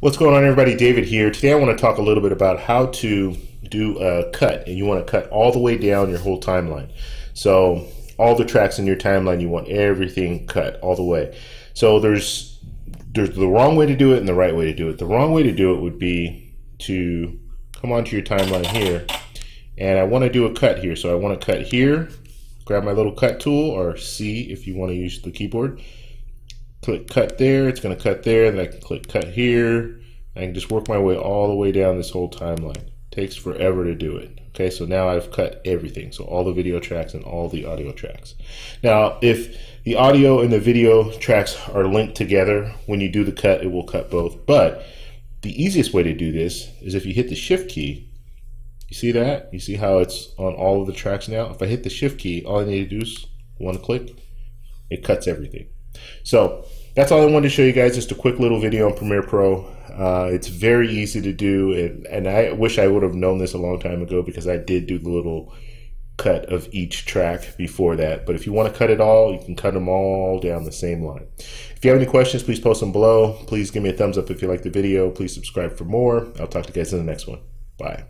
What's going on everybody? David here. Today I want to talk a little bit about how to do a cut and you want to cut all the way down your whole timeline. So all the tracks in your timeline you want everything cut all the way. So there's there's the wrong way to do it and the right way to do it. The wrong way to do it would be to come onto your timeline here and I want to do a cut here. So I want to cut here, grab my little cut tool or C if you want to use the keyboard click cut there, it's going to cut there, then I can click cut here. I can just work my way all the way down this whole timeline. Takes forever to do it. Okay, so now I've cut everything. So all the video tracks and all the audio tracks. Now, if the audio and the video tracks are linked together, when you do the cut, it will cut both. But the easiest way to do this is if you hit the shift key, you see that? You see how it's on all of the tracks now? If I hit the shift key, all I need to do is one click, it cuts everything. So that's all I wanted to show you guys. Just a quick little video on Premiere Pro. Uh, it's very easy to do, and, and I wish I would have known this a long time ago because I did do the little cut of each track before that. But if you want to cut it all, you can cut them all down the same line. If you have any questions, please post them below. Please give me a thumbs up if you like the video. Please subscribe for more. I'll talk to you guys in the next one. Bye.